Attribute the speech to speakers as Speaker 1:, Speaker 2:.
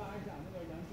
Speaker 1: 拉一下那个杨。